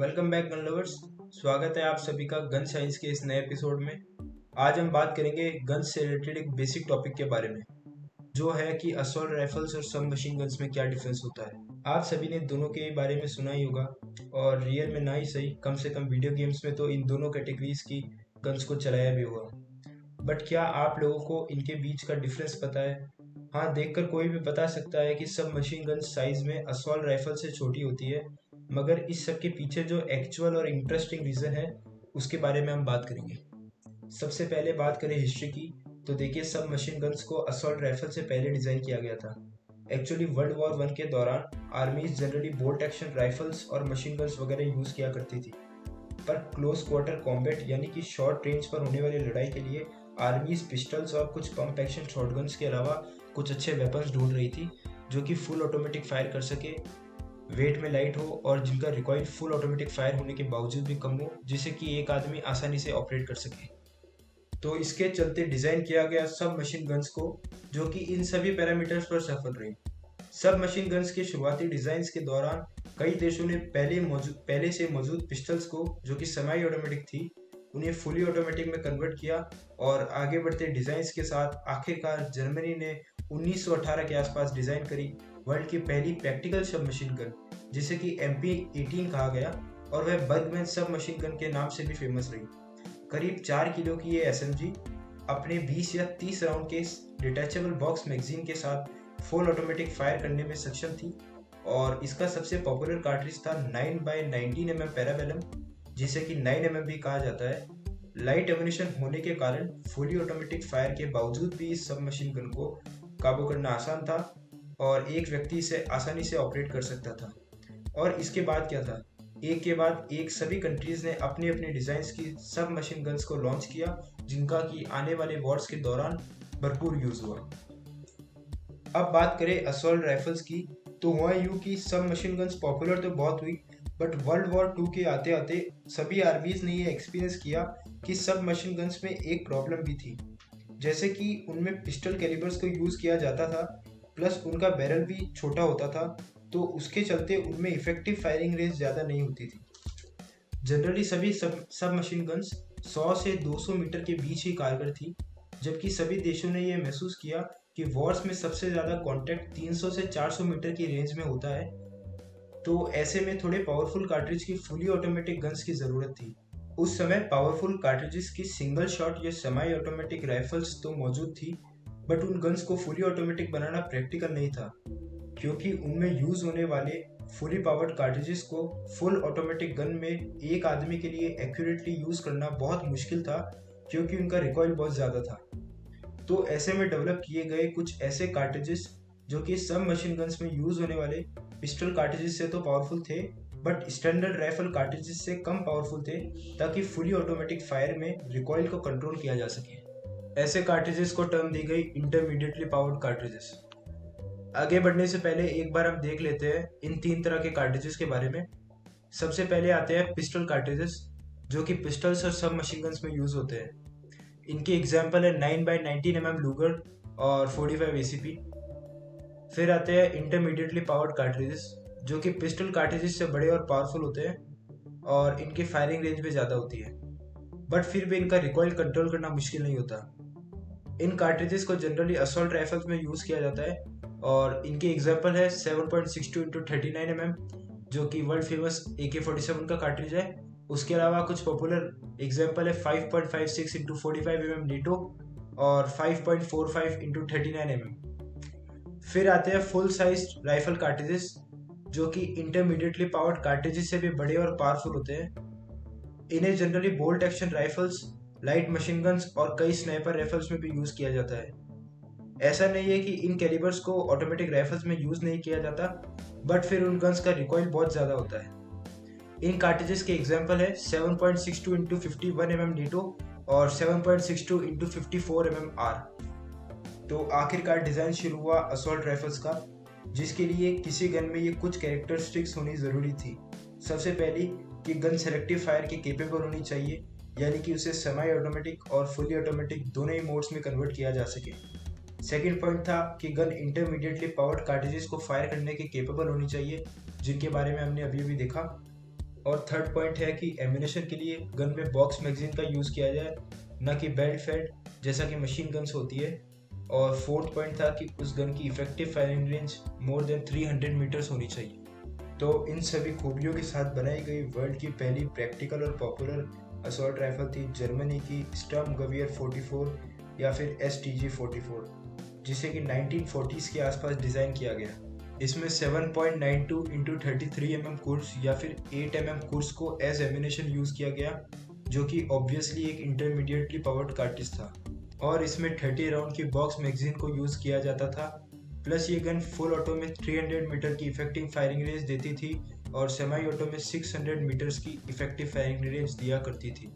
Welcome back gun lovers. स्वागत है आप सभी का गन साइंस के इस नए एपिसोड में। आज हम बात करेंगे गन से रिलेटेड एक बेसिक टॉपिक के बारे में, जो है कि असॉल्ट राइफल्स और सब मशीन गन्स में क्या डिफरेंस होता है। आप सभी ने दोनों के बारे में सुना ही होगा, और रियल में ना ही सही, कम से कम वीडियो गेम्स में तो इन दोनों कैटेगरीज की गन्स को चलाया भी हुआ बट क्या आप लोगों को इनके बीच का डिफरेंस पता है? हाँ देखकर कोई भी बता सकता है कि सब मशीन गन साइज़ में असॉल्ट राइफल से छोटी होती है मगर इस सब के पीछे जो एक्चुअल और इंटरेस्टिंग रीज़न है, उसके बारे में हम बात करेंगे। सबसे पहले बात करें हिस्ट्री की तो देखिए सब मशीन गन्स को असॉल्ट राइफल से पहले डिज़ाइन किया गया था। एक्चुअली वर्ल्ड वॉर वन के दौरान armies generally bolt action rifles और मशीन गन्स वगैरह यूज़ किया करती थी। पर क्लोज क्वार्टर कॉम्बैट यानी कि शॉर्ट रेंज पर होने वाली लड़ाई के लिए आर्मीज पिस्टल्स और कुछ पंप एक्शन शॉटगन्स के अलावा कुछ अच्छे वेपन्स ढूंढ रही थी, जो कि फुल ऑटोमेटिक फायर कर सके। वेट में लाइट हो और जिनका रिकॉइल फुल ऑटोमेटिक फायर होने के बावजूद भी कम हो, जिससे कि एक आदमी आसानी से ऑपरेट कर सके। तो इसके चलते डिज़ाइन किया गया सब मशीन गन्स को, जो कि इन सभी पैरामीटर्स पर सफल रही। सब मशीन गन्स के शुरुआती डिज़ाइन के दौरान कई देशों ने पहले मौजूद पहले से मौजूद पिस्टल्स को, जो कि सेमी ऑटोमेटिक थी, उन्हें फुली ऑटोमेटिक में कन्वर्ट किया और आगे बढ़ते डिज़ाइन के साथ आखिरकार जर्मनी ने 1918 के आसपास डिज़ाइन करी, वर्ल्ड की पहली प्रैक्टिकल सब मशीन गन, जिसे कि एम पी कहा गया, और वह बर्गमैन सब मशीन गन के नाम से भी फ़ेमस रही। करीब चार किलो की ये एस अपने 20 या 30 राउंड के डिटैचेबल बॉक्स मैगजीन के साथ फुल ऑटोमेटिक फायर करने में सक्षम थी, और इसका सबसे पॉपुलर कार्ट्रिज था 9 बाई 19 एम एम पैराबेलम जिसे कि 9 एम भी कहा जाता है। लाइट एमिनेशन होने के कारण फुली ऑटोमेटिक फायर के बावजूद भी इस सब मशीन गन को काबू करना आसान था और एक व्यक्ति इसे आसानी से ऑपरेट कर सकता था। और इसके बाद क्या था? एक के बाद एक सभी कंट्रीज़ ने अपने अपने डिज़ाइन की, सब मशीन गन्स को लॉन्च किया, जिनका कि आने वाले वॉर्स के दौरान भरपूर यूज़ हुआ। अब बात करें असोल्ट राइफल्स की तो हुआ यूँ कि सब मशीन गन्स पॉपुलर तो बहुत हुई बट वर्ल्ड वॉर टू के आते आते सभी आर्मीज ने यह एक्सपीरियंस किया कि सब मशीन गन्स में एक प्रॉब्लम भी थी। जैसे कि उनमें पिस्टल कैलिबर्स को यूज़ किया जाता था, प्लस उनका बैरल भी छोटा होता था तो उसके चलते उनमें इफ़ेक्टिव फायरिंग रेंज ज़्यादा नहीं होती थी। जनरली सभी सब सब मशीन गन्स 100 से 200 मीटर के बीच ही कारगर थी, जबकि सभी देशों ने यह महसूस किया कि वॉर्स में सबसे ज़्यादा कॉन्टैक्ट 300 से 400 मीटर की रेंज में होता है। तो ऐसे में थोड़े पावरफुल कार्ट्रिज की फुली ऑटोमेटिक गन्स की ज़रूरत थी। उस समय पावरफुल कार्ट्रिजेस की सिंगल शॉट या सेमाई ऑटोमेटिक राइफल्स तो मौजूद थी बट उन गन्स को फुली ऑटोमेटिक बनाना प्रैक्टिकल नहीं था, क्योंकि उनमें यूज़ होने वाले फुली पावर्ड कार्टेजेस को फुल ऑटोमेटिक गन में एक आदमी के लिए एक्यूरेटली यूज़ करना बहुत मुश्किल था, क्योंकि उनका रिकॉइल बहुत ज़्यादा था। तो ऐसे में डेवलप किए गए कुछ ऐसे कार्टेजेस जो कि सब मशीन गन्स में यूज़ होने वाले पिस्टल कार्टेजेस से तो पावरफुल थे बट स्टैंडर्ड राइफल कार्टेजेस से कम पावरफुल थे, ताकि फुली ऑटोमेटिक फायर में रिकॉइल को कंट्रोल किया जा सके। ऐसे कार्टेजेस को टर्म दी गई इंटरमीडिएटली पावर्ड कार्टेजेस आगे बढ़ने से पहले एक बार हम देख लेते हैं इन तीन तरह के कार्टेजेस के बारे में। सबसे पहले आते हैं पिस्टल कार्टेजेस जो कि पिस्टल्स और सब मशीन गन्स में यूज़ होते हैं। इनके एग्ज़ाम्पल है nine by nineteen M M Luger और forty five A C P फिर आते हैं इंटरमीडिएटली पावर्ड कार्टेजेस जो कि पिस्टल कार्टेजेस से बड़े और पावरफुल होते हैं और इनकी फायरिंग रेंज भी ज़्यादा होती है। बट फिर भी इनका रिकॉयल कंट्रोल करना मुश्किल नहीं होता। इन कार्टेजेस को जनरली असॉल्ट राइफल्स में यूज़ किया जाता है और इनके एग्ज़ाम्पल है seven point six two into thirty nine M M जो कि वर्ल्ड फ़ेमस ए के फोर्टी सेवन का कार्टेज है। उसके अलावा कुछ पॉपुलर एग्ज़ाम्पल है five point five six into forty five M M NATO और five point four five into thirty nine M M फिर आते हैं फुल साइज़ राइफल कार्टेजेस जो कि इंटरमीडिएटली पावर्ड कार्टेजेस से भी बड़े और पावरफुल होते हैं। इन्हें generally bolt action rifles light machine guns और कई स्नाइपर राइफल्स में भी यूज़ किया जाता है। ऐसा नहीं है कि इन कैलिबर्स को ऑटोमेटिक राइफल्स में यूज़ नहीं किया जाता बट फिर उन गन्स का रिकॉइल बहुत ज़्यादा होता है। इन कार्टेजेस के एग्ज़ाम्पल है 7.62 point six two into fifty one M M NATO और 7.62 point six two into fifty four M M R तो आखिरकार डिज़ाइन शुरू हुआ असोल्ट राइफल्स का। जिसके लिए किसी गन में ये कुछ कैरेक्टरिस्टिक्स होनी ज़रूरी थी। सबसे पहली, कि गन सेलेक्टिव फायर के केपेबल होनी चाहिए, यानी कि उसे सेमी ऑटोमेटिक और फुली ऑटोमेटिक दोनों ही मोड्स में कन्वर्ट किया जा सके। सेकेंड पॉइंट था, कि गन इंटरमीडिएटली पावर्ड कार्टेजेस को फायर करने के केपेबल होनी चाहिए, जिनके बारे में हमने अभी अभी देखा। और थर्ड पॉइंट है, कि एम्यूनेशन के लिए गन में बॉक्स मैगजीन का यूज़ किया जाए, न कि बेल्ट फेड जैसा कि मशीन गन्स होती है। और फोर्थ पॉइंट था कि उस गन की effective firing range more than 300 metres होनी चाहिए। तो इन सभी खूबियों के साथ बनाई गई वर्ल्ड की पहली प्रैक्टिकल और पॉपुलर असॉल्ट राइफल थी जर्मनी की स्टम गवियर 44 या फिर एस टी जी जिसे कि 1940s के आसपास डिज़ाइन किया गया। इसमें 7.92 point nine two into thirty three M M Kurz या फिर 8 एम एम कोर्स को एज एमिनेशन यूज़ किया गया, जो कि ऑब्वियसली एक इंटरमीडिएटली पावर्ड कार्टिस था। और इसमें 30 राउंड की बॉक्स मैगजीन को यूज़ किया जाता था। प्लस ये गन फुल ऑटो में 300 मीटर की इफ़ेक्टिव फायरिंग रेंज देती थी और सेमी ऑटो में 600 मीटर्स की इफ़ेक्टिव फायरिंग रेंज दिया करती थी।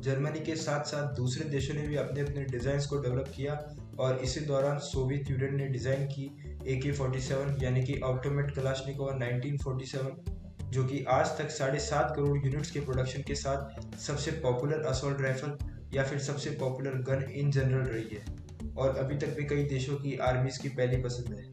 जर्मनी के साथ साथ दूसरे देशों ने भी अपने अपने डिज़ाइन को डेवलप किया और इसी दौरान सोवियत यूनियन ने डिज़ाइन की ए के फोर्टी सेवन यानी कि ऑटोमेट कलाशनिकोवा 1947 जो कि आज तक साढ़े सात करोड़ यूनिट्स के प्रोडक्शन के साथ सबसे पॉपुलर असोल्ट राइफल या फिर सबसे पॉपुलर गन इन जनरल रही है। और अभी तक भी कई देशों की आर्मीज की पहली पसंद है।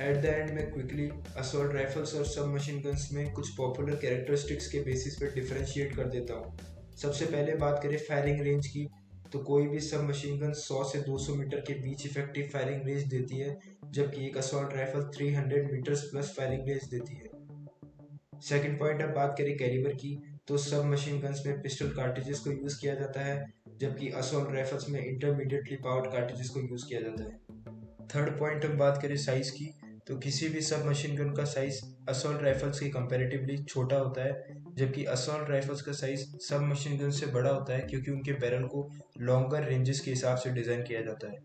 एट द एंड में क्विकली असोल्ट राइफल्स और सब मशीन गन्स में कुछ पॉपुलर कैरेक्टरिस्टिक्स के बेसिस पे डिफ्रेंशिएट कर देता हूँ। सबसे पहले बात करें फायरिंग रेंज की तो कोई भी सब मशीन गन 100 से 200 मीटर के बीच इफ़ेक्टिव फायरिंग रेंज देती है, जबकि एक assault rifle 300 metres plus firing range देती है। सेकंड पॉइंट अब बात करें कैलिबर की तो सब मशीन गन्स में पिस्टल कार्टिजेस को यूज़ किया जाता है, जबकि असोल्ट राइफल्स में इंटरमीडिएटली पावर्ड कार्टिजेस को यूज़ किया जाता है। थर्ड पॉइंट हम बात करें साइज़ की तो किसी भी सब मशीन गन का साइज़ असोल्ट राइफल्स के कंपैरेटिवली छोटा होता है, जबकि असोल्ट राइफल्स का साइज़ सब मशीन गन से बड़ा होता है, क्योंकि उनके बैरल को लॉन्गर रेंजेस के हिसाब से डिज़ाइन किया जाता है।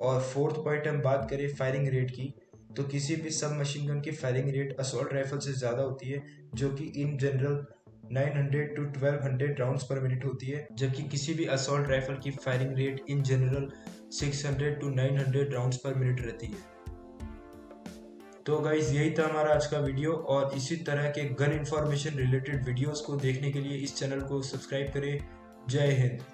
और फोर्थ पॉइंट हम बात करें फायरिंग रेट की तो किसी भी सब मशीन गन की फायरिंग रेट असोल्ट राइफल से ज़्यादा होती है, जो कि in general 900 to 1200 rounds per minute होती है, जबकि किसी भी असॉल्ट राइफल की firing rate in general 600 to 900 rounds per minute रहती है। तो गाइज़ यही था हमारा आज का वीडियो और इसी तरह के गन इन्फॉर्मेशन रिलेटेड वीडियोस को देखने के लिए इस चैनल को सब्सक्राइब करें। जय हिंद।